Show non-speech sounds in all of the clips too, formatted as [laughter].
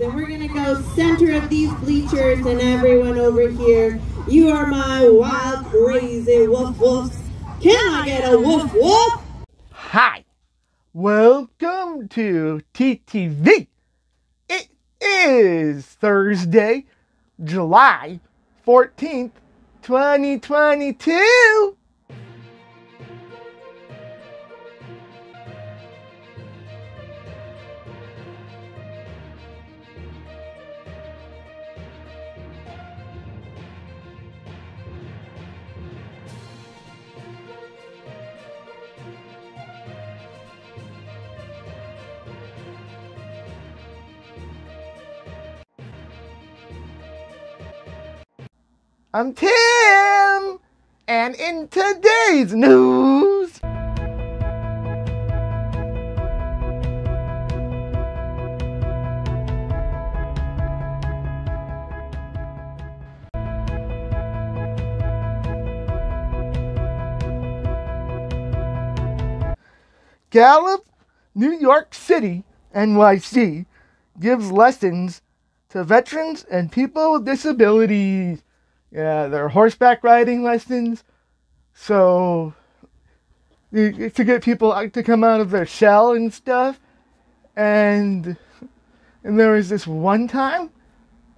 And we're gonna go center of these bleachers and everyone over here. You are my wild, crazy woof woofs. Can I get a woof woof? Hi, welcome to TTV. It is Thursday, July 14th, 2022. I'm Tim, and in today's news, Gallop, New York City, NYC, gives lessons to veterans and people with disabilities. Yeah, they're horseback riding lessons. So, to get people to come out of their shell and stuff. And, and there was this one time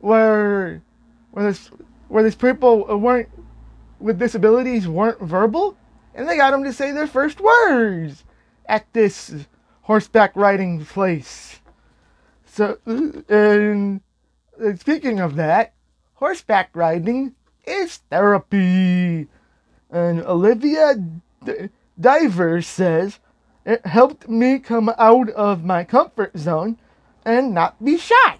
where, where this, where these people weren't, with disabilities weren't verbal. And they got them to say their first words at this horseback riding place. So, and speaking of that, horseback riding is therapy. And Olivia D- Diver says, it helped me come out of my comfort zone and not be shy.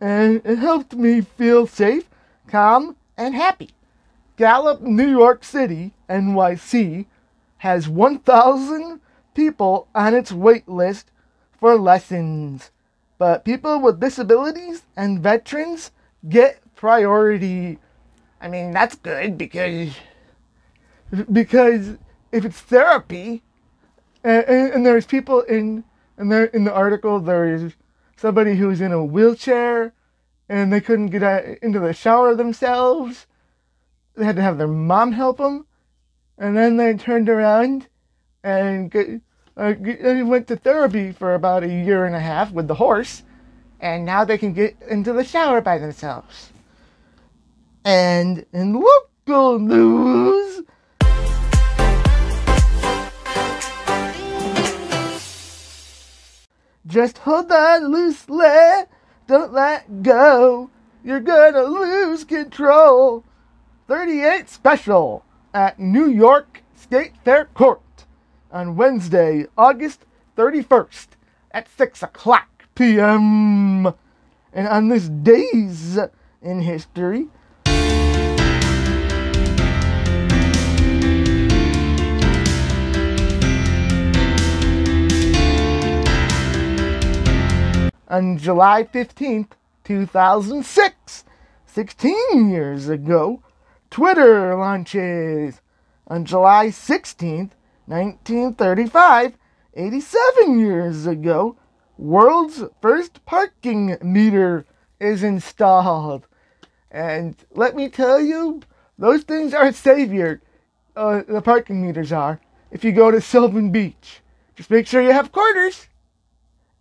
And it helped me feel safe, calm, and happy. Gallop, New York City, NYC, has 1,000 people on its wait list for lessons. But people with disabilities and veterans get priority. I mean, that's good because because if it's therapy, and, and, and there's people in and there in the article there is somebody who's in a wheelchair and they couldn't get out, into the shower themselves. They had to have their mom help them, and then they turned around and get, uh, get, went to therapy for about a year and a half with the horse, and now they can get into the shower by themselves. And in local news, just hold on loosely, don't let go. You're gonna lose control. 38 special at New York State Fair Court on Wednesday, August 31st at 6 o'clock p.m. And on this days in history, on July 15th, 2006, 16 years ago, Twitter launches. On July 16th, 1935, 87 years ago, world's first parking meter is installed. And let me tell you, those things are a savior. Uh, the parking meters are. If you go to Sylvan Beach, just make sure you have quarters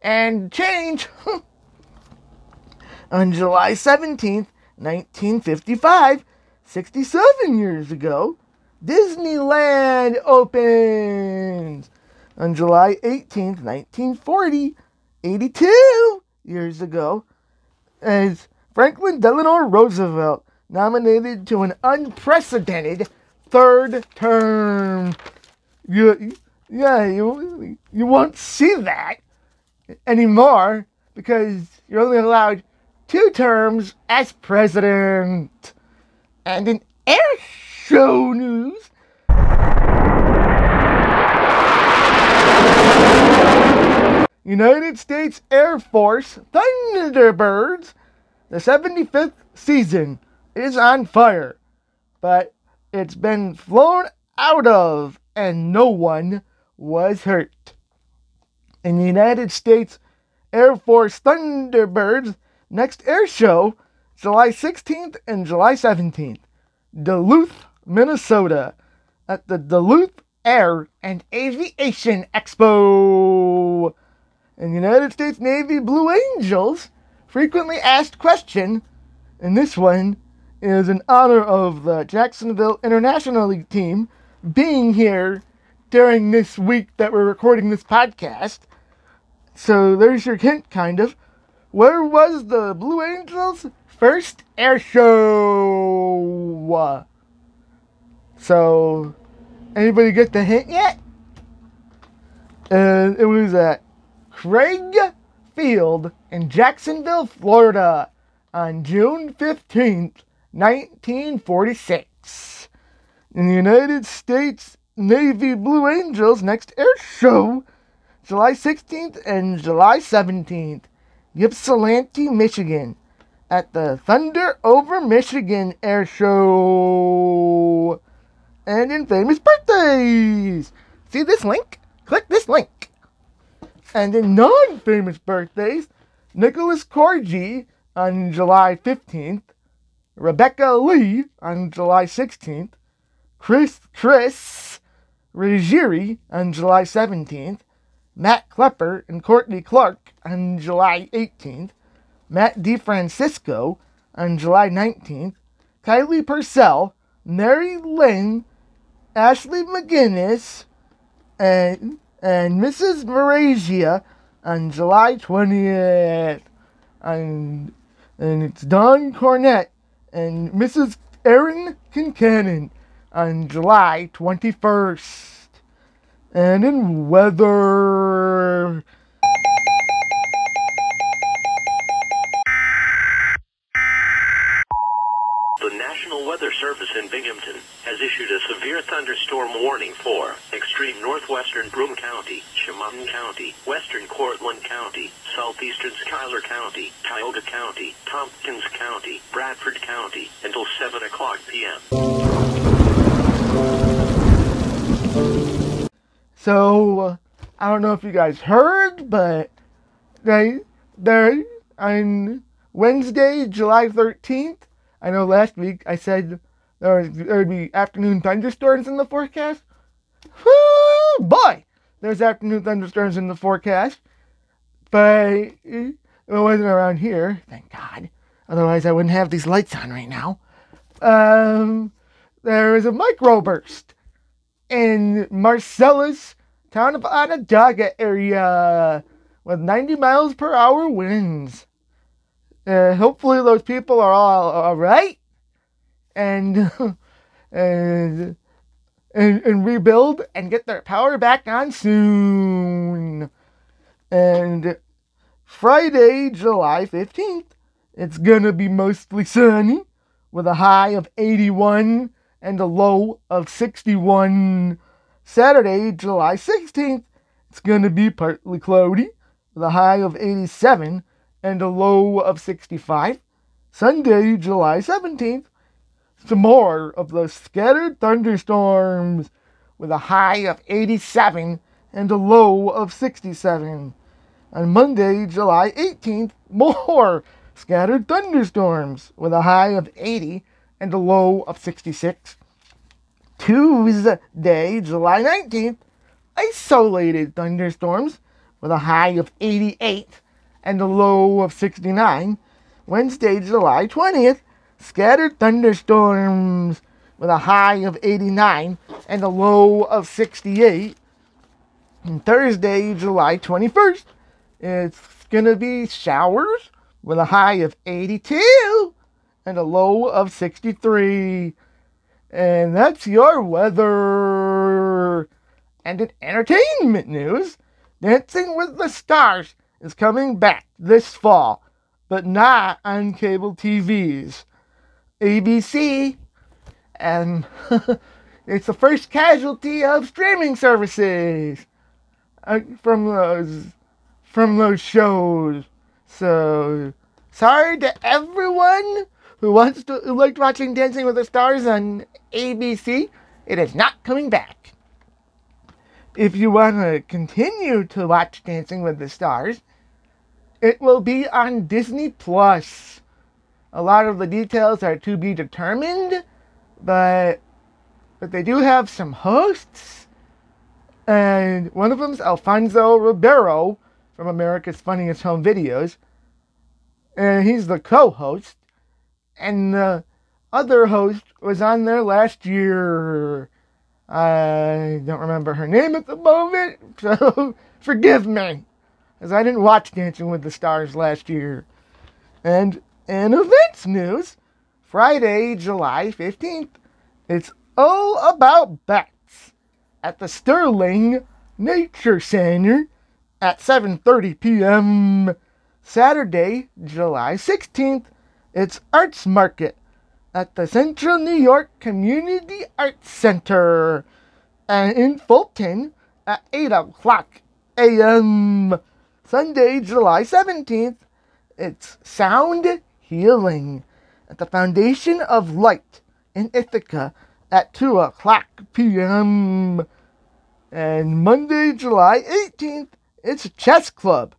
and change. [laughs] On July 17th, 1955, 67 years ago, Disneyland opens. On July 18th, 1940, 82 years ago, as Franklin Delano Roosevelt nominated to an unprecedented third term. You, yeah, you, you won't see that anymore because you're only allowed two terms as president. And in air show news, United States Air Force Thunderbirds, the 75th season is on fire, but it's been flown out of and no one was hurt. In the United States Air Force Thunderbirds Next air show, July 16th and July 17th, Duluth, Minnesota, at the Duluth Air and Aviation Expo. And United States Navy Blue Angels frequently asked question, and this one is in honor of the Jacksonville International League team being here during this week that we're recording this podcast. So there's your hint, kind of. Where was the Blue Angels' first air show? So, anybody get the hint yet? And it was at Craig Field in Jacksonville, Florida on June 15th, 1946. In the United States Navy Blue Angels next air show, July 16th and July 17th, Ypsilanti, Michigan, at the Thunder Over Michigan Air Show. And in famous birthdays. See this link? Click this link. And in non famous birthdays, Nicholas Corgi on July 15th, Rebecca Lee on July 16th, Chris Chris Ruggieri on July 17th, Matt Klepper and Courtney Clark on July 18th, Matt DeFrancisco on July 19th, Kylie Purcell, Mary Lynn, Ashley McGinnis, and, and Mrs. Malaysia on July 20th. And, and it's Don Cornett and Mrs. Erin Kincannon on July 21st. And in weather. The National Weather Service in Binghamton has issued a severe thunderstorm warning for extreme northwestern Broome County, Chemung County, western Cortland County, southeastern Schuyler County, Tioga County, Tompkins County, Bradford County until 7 o'clock p.m. So, uh, I don't know if you guys heard, but they, they, on Wednesday, July 13th, I know last week I said there, would be afternoon thunderstorms in the forecast. Whoo, boy, there's afternoon thunderstorms in the forecast. But it wasn't around here, thank God. Otherwise, I wouldn't have these lights on right now. Um, there was a microburst in Marcellus, town of Onondaga area, with 90 miles per hour winds. Uh, hopefully, those people are all all right, and [laughs] uh, and and, and rebuild and get their power back on soon. And Friday, July 15th, it's gonna be mostly sunny with a high of 81 and a low of 61. Saturday, July 16th, it's gonna be partly cloudy with a high of 87 and a low of 65. Sunday, July 17th, some more of those scattered thunderstorms with a high of 87 and a low of 67. On Monday, July 18th, more scattered thunderstorms with a high of 80 and a low of 66. Tuesday, July 19th, isolated thunderstorms with a high of 88 and a low of 69. Wednesday, July 20th, scattered thunderstorms with a high of 89 and a low of 68. And Thursday, July 21st, it's going to be showers with a high of 82 and a low of 63. And that's your weather. And in entertainment news, Dancing with the Stars is coming back this fall, but not on cable TVs. ABC, and [laughs] it's the first casualty of streaming services uh, from those from those shows. So sorry to everyone who wants to who liked watching Dancing with the Stars on ABC. It is not coming back. If you want to continue to watch Dancing with the Stars, it will be on Disney Plus. A lot of the details are to be determined, but but they do have some hosts, and one of them's Alfonso Ribeiro from America's Funniest Home Videos, and he's the co-host, and the other host was on there last year. I don't remember her name at the moment, [laughs] so forgive me, as I didn't watch Dancing with the Stars last year. And in events news, Friday, July 15th, it's all about bats at the Sterling Nature Center at 7:30 p.m. Saturday, July 16th, it's Arts Market at the Central New York Community Arts Center and in Fulton at 8 o'clock a.m. Sunday, July 17th, it's Sound Healing at the Foundation of Light in Ithaca at 2 o'clock p.m. And Monday, July 18th, it's Chess Club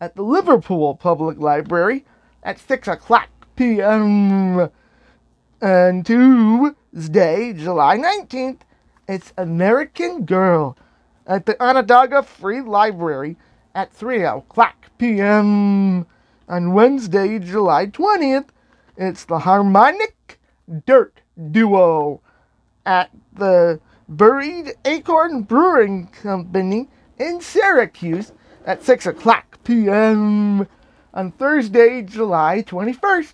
at the Liverpool Public Library at 6 o'clock p.m. And Tuesday, July 19th, it's American Girl at the Onondaga Free Library at 3 o'clock p.m. On Wednesday, July 20th, it's the Harmonic Dirt Duo at the Buried Acorn Brewing Company in Syracuse at 6 o'clock p.m. On Thursday, July 21st,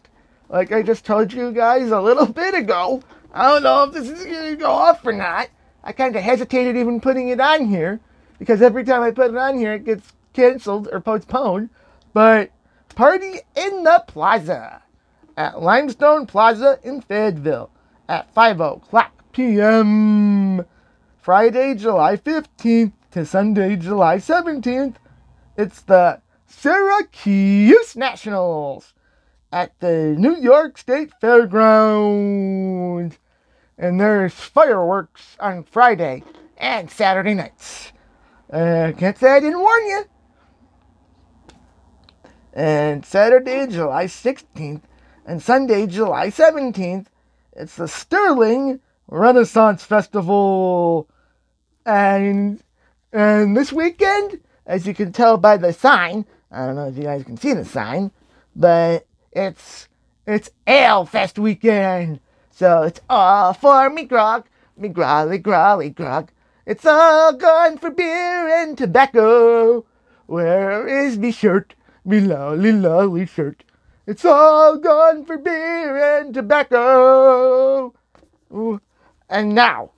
like I just told you guys a little bit ago, I don't know if this is going to go off or not. I kind of hesitated even putting it on here because every time I put it on here, it gets canceled or postponed. But Party in the Plaza at Limestone Plaza in Fayetteville at 5 o'clock p.m. Friday, July 15th to Sunday, July 17th. It's the Syracuse Nationals at the New York State Fairgrounds. And there's fireworks on Friday and Saturday nights. Uh, can't say I didn't warn you. And Saturday, July 16th, and Sunday, July 17th, it's the Sterling Renaissance Festival. And and this weekend, as you can tell by the sign, I don't know if you guys can see the sign, but it's it's Ale Fest weekend. So it's all for me grog, me growly growly grog. It's all gone for beer and tobacco. Where is me shirt, me lolly lolly shirt? It's all gone for beer and tobacco. Ooh. And now,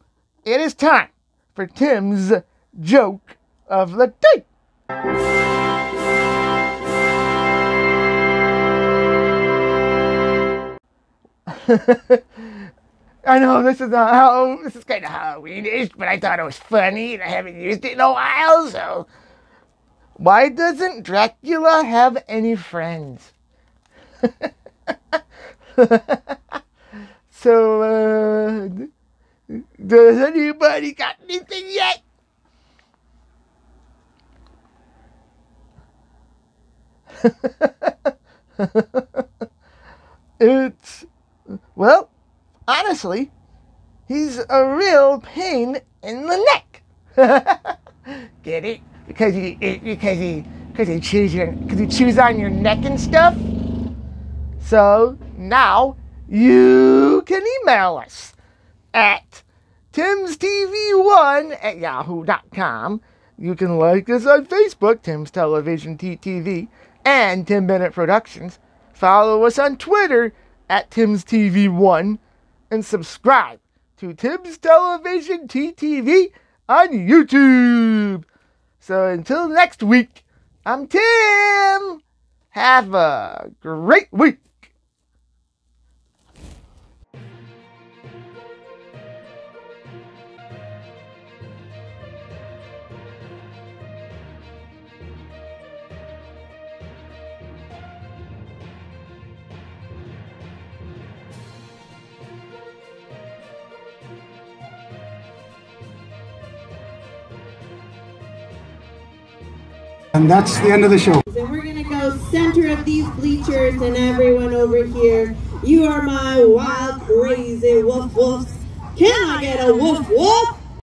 it is time for Tim's joke of the day. [laughs] I know this is not how this is kind of Halloweenish, but I thought it was funny and I haven't used it in a while, so why doesn't Dracula have any friends? [laughs] so, uh, does anybody got anything yet? [laughs] it's well, honestly, he's a real pain in the neck. [laughs] Get it? Because he because he because he chews your because he chews on your neck and stuff. So now you can email us at timstv1 at yahoo.com. You can like us on Facebook, Tim's Television TTV, and Tim Bennett Productions. Follow us on Twitter at Tim's TV1 and subscribe to Tim's Television TTV on YouTube. So until next week, I'm Tim. Have a great week. And that's the end of the show. And we're gonna go center of these bleachers and everyone over here, you are my wild, crazy woof woofs. Can I get a woof woof?